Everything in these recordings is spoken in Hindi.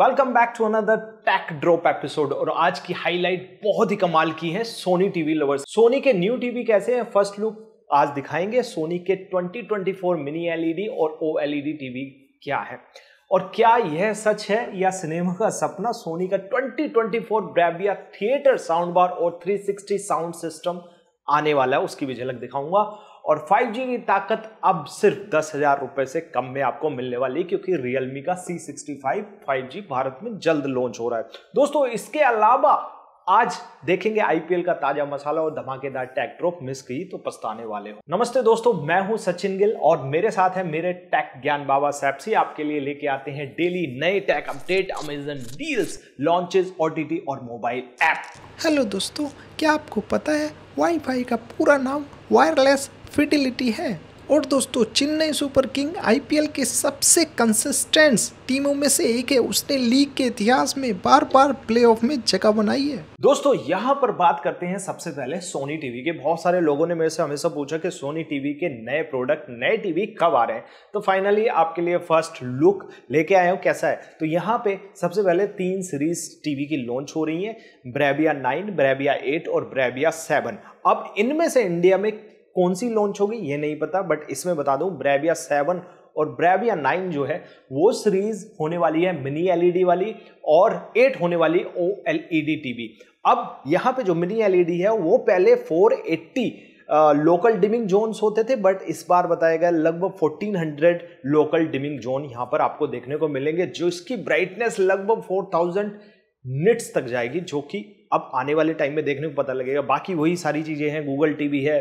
Welcome back to another tech drop episode और आज की हाईलाइट बहुत ही कमाल की है सोनी टीवी लवर्स सोनी के न्यू टीवी कैसे हैं? फ़र्स्ट लुक आज दिखाएँगे सोनी के 2024 मिनी एलईडी और ओ एलईडी टीवी क्या है? और क्या यह सच है या सिनेमा का सपना? सोनी का 2024 ब्रैबिया थिएटर साउंड बार और 360 साउंड सिस्टम आने वाला है। उसकी भी झलक दिखाऊँगा। और 5G की ताकत अब सिर्फ़ दस हज़ार रुपए से कम में आपको मिलने वाली है, क्योंकि Realme का C65 5G भारत में जल्द लॉन्च हो रहा है। दोस्तों, इसके अलावा आज देखेंगे आईपीएल का ताज़ा मसाला और धमाकेदार टैग ड्रॉप मिस की तो पछताने वाले हो। नमस्ते दोस्तों, मैं हूँ सचिन गिल और मेरे साथ है मेरे टैक ज्ञान बाबा सैपसी आपके लिए लेके आते हैं डेली नए tech update Amazon deals launches OTT और मोबाइल ऐप हेलो दोस्तों, क्या आपको पता है वाईफाई का पूरा नाम वायरलेस फिडिलिटी है। और दोस्तों, चेन्नई सुपर किंग आईपीएल के सबसे कंसिस्टेंट टीमों में से एक है। उसने लीग के इतिहास में बार बार प्लेऑफ में जगह बनाई है। दोस्तों, यहाँ पर बात करते हैं सबसे पहले सोनी टीवी के। बहुत सारे लोगों ने मेरे से हमेशा पूछा कि सोनी टीवी के नए प्रोडक्ट नए टीवी कब आ रहे हैं। तो फाइनली आपके लिए फ़र्स्ट लुक लेके आए हूँ, कैसा है? तो यहाँ पे सबसे पहले तीन सीरीज़ टीवी की लॉन्च हो रही है। ब्रेबिया नाइन ब्रेबिया एट और ब्रेबिया सेवन अब इनमें से इंडिया में कौन सी लॉन्च होगी, ये नहीं पता बट इसमें बता दूँ ब्रेविया सेवन और ब्रेविया नाइन जो है, वो सीरीज़ होने वाली है मिनी एलईडी वाली और एट होने वाली ओ एलईडी टीवी अब यहाँ पे जो मिनी एलईडी है, वो पहले 480 लोकल डिमिंग जोन्स होते थे बट इस बार बताया गया लगभग 1400 लोकल डिमिंग जोन यहाँ पर आपको देखने को मिलेंगे, जो इसकी ब्राइटनेस लगभग 4000 निट्स तक जाएगी, जो कि अब आने वाले टाइम में देखने को पता लगेगा। बाकी वही सारी चीज़ें हैं। गूगल टीवी है।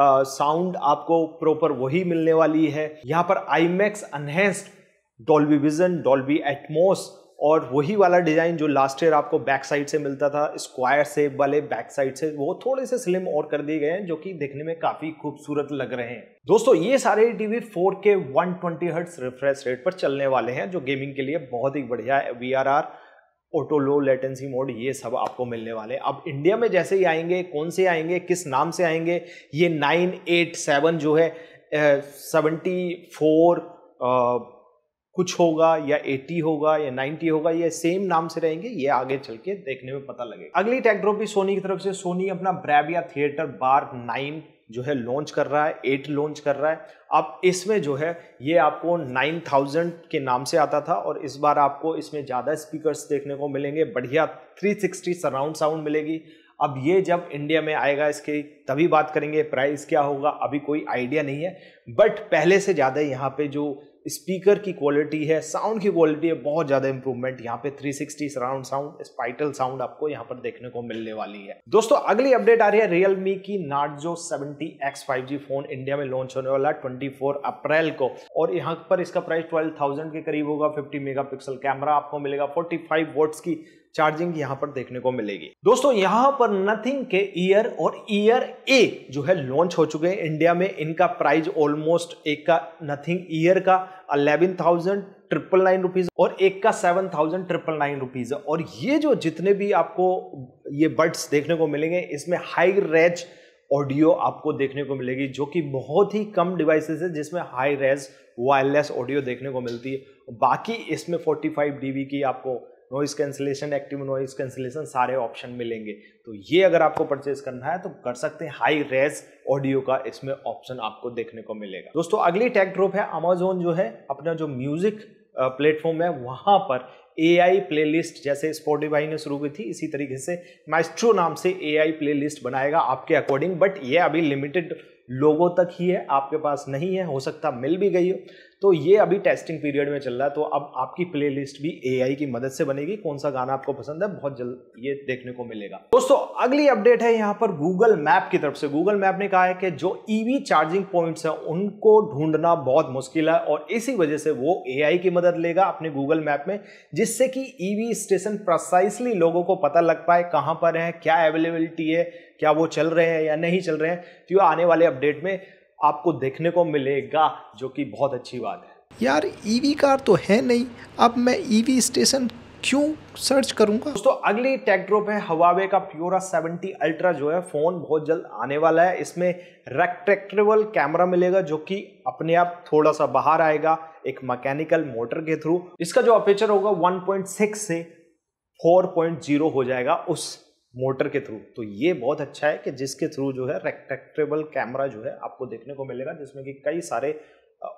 साउंड आपको प्रॉपर वही मिलने वाली है। यहाँ पर IMAX enhanced Dolby Vision Dolby Atmos और वही वाला डिज़ाइन जो लास्ट ईयर आपको बैक साइड से मिलता था स्क्वायर से, वाले बैक साइड से, वो थोड़े से स्लिम और कर दिए गए हैं, जो कि देखने में काफ़ी खूबसूरत लग रहे हैं। दोस्तों, ये सारे TV 4K 120 hertz refresh rate पर चलने वाले हैं, जो गेमिंग के लिए बहुत ही बढ़िया है। VRR auto low latency mode ये सब आपको मिलने वाले अब इंडिया में जैसे ही आएँगे, कौन से आएँगे, किस नाम से आएँगे, ये नाइन एट सेवन जो है सेवेंटी फोर कुछ होगा या 80 होगा या 90 होगा, ये सेम नाम से रहेंगे, ये आगे चल के देखने में पता लगेगा। अगली भी सोनी की तरफ़ से सोनी अपना ब्रैबिया थिएटर बार नाइन जो है लॉन्च कर रहा है एट लॉन्च कर रहा है। अब इसमें जो है, ये आपको 9000 के नाम से आता था और इस बार आपको इसमें ज़्यादा स्पीकर्स देखने को मिलेंगे। बढ़िया 360 सराउंड साउंड मिलेगी। अब ये जब इंडिया में आएगा इसके, तभी बात करेंगे प्राइस क्या होगा, अभी कोई आइडिया नहीं है। बट पहले से ज़्यादा यहाँ पे जो स्पीकर की क्वालिटी है साउंड की क्वालिटी है बहुत ज़्यादा इंप्रूवमेंट यहाँ पे 360 सराउंड साउंड स्पाइटल साउंड आपको यहाँ पर देखने को मिलने वाली है। दोस्तों अगली अपडेट आ रही है रियलमी की Narzo 70X 5G phone India में लॉन्च होने वाला 24 अप्रैल को। और यहाँ पर इसका प्राइस 12,000 के करीब होगा 50 मेगापिक्सल कैमरा आपको मिलेगा 45 वोट्स की चार्जिंग यहाँ पर देखने को मिलेगी। दोस्तों, यहाँ पर नथिंग के ईयर और ईयर ए जो है लॉन्च हो चुके हैं इंडिया में। इनका प्राइस ऑलमोस्ट एक का नथिंग ईयर का eleven thousand triple nine rupees और एक का seven thousand triple nine rupees और ये जो जितने भी आपको ये बर्ड्स देखने को मिलेंगे, इसमें हाई रेज ऑडियो आपको देखने को मिलेगी, जो कि बहुत ही कम डिवाइसेस है जिसमें हाई रेज वायरलेस ऑडियो देखने को मिलती है। बाकी इसमें 45 डीबी की आपको noise cancellation active noise cancellation सारे ऑप्शन मिलेंगे। तो ये अगर आपको परचेज करना है तो कर सकते हैं हाई रेज ऑडियो का, इसमें ऑप्शन आपको देखने को मिलेगा। दोस्तों, अगली टैग ड्रॉप है अमेजोन जो है, अपना जो म्यूज़िक प्लेटफॉर्म है, वहाँ पर ए आई प्ले लिस्ट जैसे स्पॉटिफाई ने शुरू की थी, इसी तरीके से माइस्ट्रो नाम से ए आई प्ले लिस्ट बनाएगा आपके अकॉर्डिंग बट ये अभी लिमिटेड लोगों तक ही है, आपके पास नहीं है, हो सकता मिल भी गई हो। तो ये अभी टेस्टिंग पीरियड में चल रहा है तो अब आपकी प्लेलिस्ट भी एआई की मदद से बनेगी। कौन सा गाना आपको पसंद है, बहुत जल्द ये देखने को मिलेगा। दोस्तों, अगली अपडेट है यहाँ पर गूगल मैप की तरफ़ से। गूगल मैप ने कहा है कि जो ईवी चार्जिंग पॉइंट्स है, उनको ढूंढना बहुत मुश्किल है और इसी वजह से वो एआई की मदद लेगा अपने गूगल मैप में, जिससे कि ईवी स्टेशन प्रसाइसली लोगों को पता लग पाए कहाँ पर है, क्या अवेलेबिलिटी है, क्या वो चल रहे हैं या नहीं चल रहे हैं। तो आने वाले अपडेट में आपको देखने को मिलेगा जो कि बहुत अच्छी बात है। यार ईवी e कार तो है नहीं। अब मैं ईवी e स्टेशन क्यों सर्च करूँगा? दोस्तों अगली टेक ड्रॉप है हवावे का प्योरा 70 अल्ट्रा जो है फ़ोन बहुत जल्द आने वाला है। इसमें रेक्ट्रेक्टेबल कैमरा मिलेगा जो कि अपने आप थोड़ा सा बाहर आएगा एक मैकेनिकल मोटर के थ्रू इसका जो अपेचर होगा 1.6 से 4.0 हो जाएगा उस मोटर के थ्रू। तो ये बहुत अच्छा है कि जिसके थ्रू जो है रेक्टेक्टेबल कैमरा जो है आपको देखने को मिलेगा, जिसमें कि कई सारे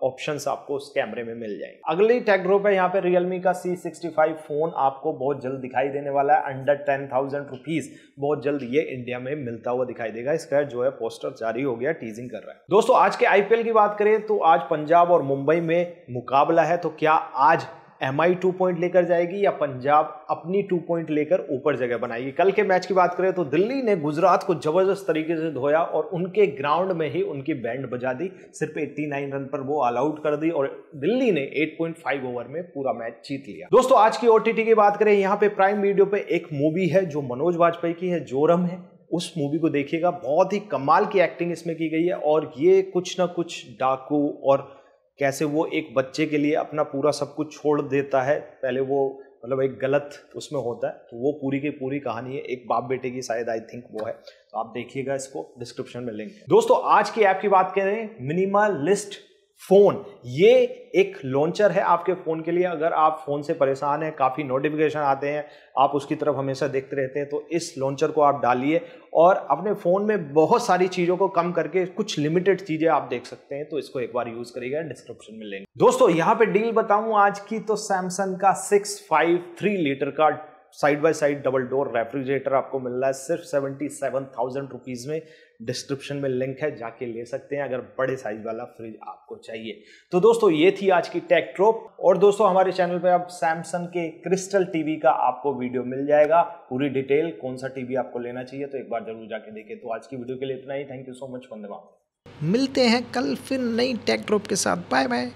ऑप्शंस आपको उस कैमरे में मिल जाएँगे। अगली टेक ड्रॉप है यहाँ पे रियलमी का C65 फ़ोन आपको बहुत जल्द दिखाई देने वाला है। अंडर टेन थाउज़ेंड रुपीज़ बहुत जल्द ये इंडिया में मिलता हुआ दिखाई देगा। इसका जो है पोस्टर जारी हो गया टीजिंग कर रहा है। दोस्तों, आज के आईपीएल की बात करें तो आज पंजाब और मुंबई में मुकाबला है। तो क्या आज एम आई टू पॉइंट लेकर जाएगी या पंजाब अपनी टू पॉइंट लेकर ऊपर जगह बनाएगी। कल के मैच की बात करें तो दिल्ली ने गुजरात को ज़बरदस्त तरीके से धोया और उनके ग्राउंड में ही उनकी बैंड बजा दी। सिर्फ़ 89 रन पर वो ऑल आउट कर दी और दिल्ली ने 8.5 ओवर में पूरा मैच जीत लिया। दोस्तों, आज की ओटीटी की बात करें, यहाँ पे प्राइम वीडियो पे एक मूवी है जो मनोज वाजपेयी की है, जोरम है। उस मूवी को देखिएगा, बहुत ही कमाल की एक्टिंग इसमें की गई है और ये कुछ ना कुछ डाकू और कैसे वो एक बच्चे के लिए अपना पूरा सब कुछ छोड़ देता है। पहले वो मतलब एक गलत उसमें होता है तो वो पूरी की पूरी कहानी है, एक बाप बेटे की शायद आई थिंक वो है। तो आप देखिएगा इसको डिस्क्रिप्शन में लिंक दोस्तों, आज की ऐप की बात करें मिनिमल लिस्ट फ़ोन। ये एक लॉन्चर है आपके फ़ोन के लिए। अगर आप फ़ोन से परेशान हैं, काफ़ी नोटिफिकेशन आते हैं, आप उसकी तरफ़ हमेशा देखते रहते हैं तो इस लॉन्चर को आप डालिए और अपने फ़ोन में बहुत सारी चीज़ों को कम करके कुछ लिमिटेड चीज़ें आप देख सकते हैं तो इसको एक बार यूज़ करिएगा डिस्क्रिप्शन में लेंगे दोस्तों, यहाँ पे डील बताऊँ, आज की तो सैमसंग का सिक्स फाइव थ्री लीटर का side by side double door refrigerator आपको मिल रहा है। सिर्फ़ सेवेंटी सेवन थाउज़ेंड रुपीज़ में डिस्क्रिप्शन में लिंक है, जाके ले सकते हैं अगर बड़े साइज़ वाला फ्रिज आपको चाहिए। तो दोस्तों, ये थी आज की टेक ट्रोप और दोस्तों, हमारे चैनल पे अब सैमसंग के क्रिस्टल टीवी का आपको वीडियो मिल जाएगा। पूरी डिटेल कौन सा टीवी आपको लेना चाहिए तो एक बार ज़रूर जाके देखें। तो आज की वीडियो के लिए इतना ही। थैंक यू सो मच वंदे मिलते हैं कल फिर नई टेक ड्रॉप के साथ। Bye bye